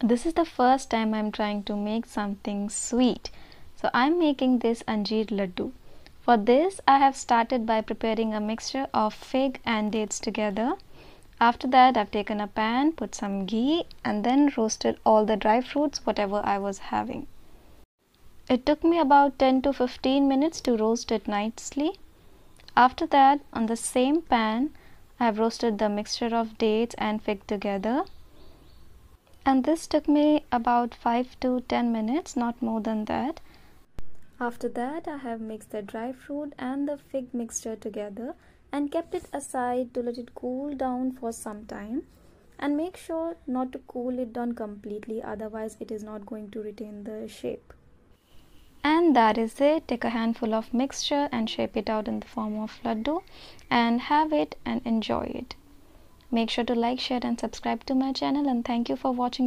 this is the first time I'm trying to make something sweet. So I'm making this Anjeer Laddu. For this I have started by preparing a mixture of fig and dates together. After that I've taken a pan, put some ghee and then roasted all the dry fruits whatever I was having. It took me about 10 to 15 minutes to roast it nicely. After that on the same pan I have roasted the mixture of dates and fig together and this took me about 5 to 10 minutes not more than that. After that I have mixed the dry fruit and the fig mixture together and kept it aside to let it cool down for some time. And make sure not to cool it down completely otherwise it is not going to retain the shape. And that is it. Take a handful of mixture and shape it out in the form of laddu and have it and enjoy it Make sure to like, share and subscribe to my channel. And thank you for watching